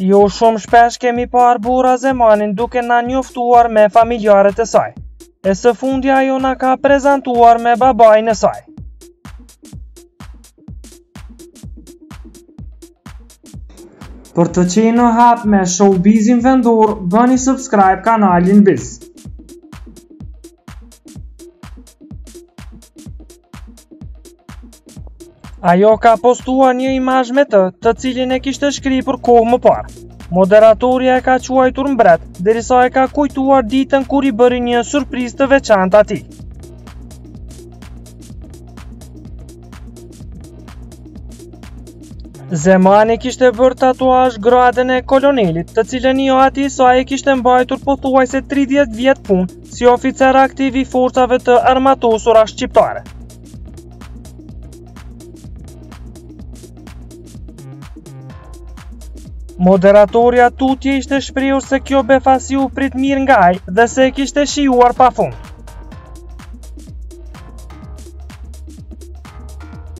Jo shumë shpesh kemi parë Bora Zemanin duke na njoftuar me familjarët e saj. E së fundi ajo na ka prezantuar me babain e saj. Për të qenë në hap me showbizin vendor, bëni subscribe kanalin Biz. Ajo ka postuar një imazh me të, të cilin e kishte shkrepur kohë më parë. Moderatorja e ka quajtur mbret, derisa e ka kujtuar ditën kur i bëri një surprizë të veçantë atij. Zemani kishte bërë tatuazh gradën e kolonelit, të cilën i ati i saj e kishte mbajtur pothuajse 30 vjet punë si oficer aktiv i forcave të armatosura shqiptare. Moderatorja tutje ishte shprehur se kjo befasi u prit mirë nga ai dhe se e kishte shijuar pafund.